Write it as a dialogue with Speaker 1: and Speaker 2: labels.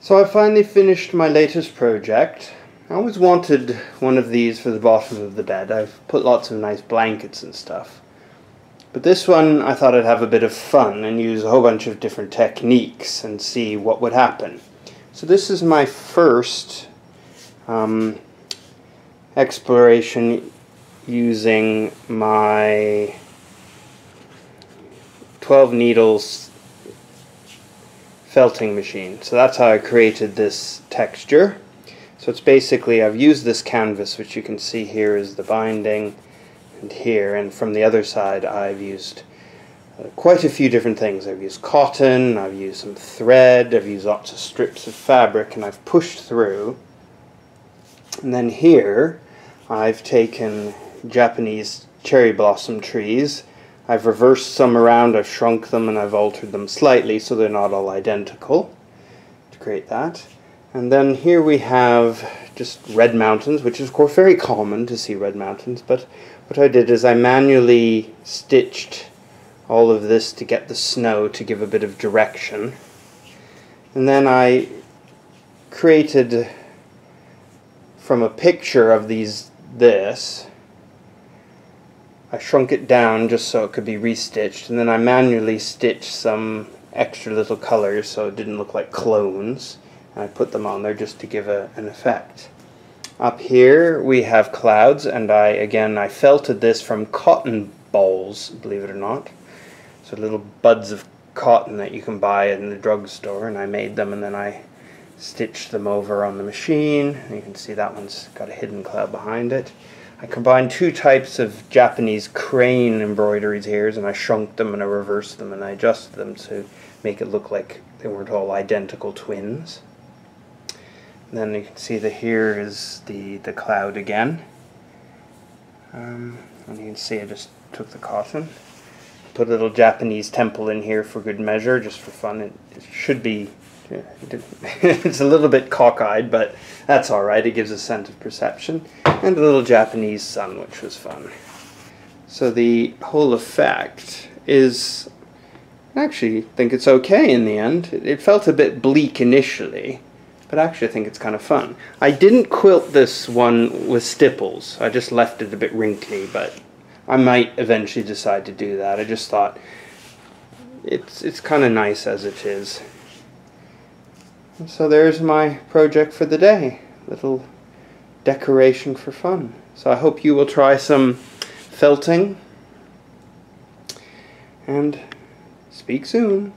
Speaker 1: So I finally finished my latest project. I always wanted one of these for the bottom of the bed. I've put lots of nice blankets and stuff. But this one I thought I'd have a bit of fun and use a whole bunch of different techniques and see what would happen. So this is my first um, exploration using my 12 needles felting machine. So that's how I created this texture. So it's basically, I've used this canvas, which you can see here is the binding, and here, and from the other side I've used uh, quite a few different things. I've used cotton, I've used some thread, I've used lots of strips of fabric, and I've pushed through. And then here, I've taken Japanese cherry blossom trees, I've reversed some around, I've shrunk them, and I've altered them slightly so they're not all identical to create that. And then here we have just red mountains, which is of course very common to see red mountains, but what I did is I manually stitched all of this to get the snow to give a bit of direction. And then I created from a picture of these this I shrunk it down just so it could be restitched and then I manually stitched some extra little colors so it didn't look like clones and I put them on there just to give a, an effect. Up here we have clouds and I again I felted this from cotton balls believe it or not. So little buds of cotton that you can buy in the drugstore and I made them and then I stitched them over on the machine. You can see that one's got a hidden cloud behind it I combined two types of Japanese crane embroideries here and I shrunk them and I reversed them and I adjusted them to make it look like they weren't all identical twins. And then you can see that here is the, the cloud again. Um, and you can see I just took the cotton. Put a little Japanese temple in here for good measure, just for fun. It, it should be it's a little bit cockeyed, but that's alright. It gives a sense of perception. And a little Japanese sun, which was fun. So the whole effect is... I actually think it's okay in the end. It felt a bit bleak initially, but actually I think it's kind of fun. I didn't quilt this one with stipples. I just left it a bit wrinkly, but I might eventually decide to do that. I just thought it's, it's kind of nice as it is. So there's my project for the day. Little decoration for fun. So I hope you will try some felting. And speak soon.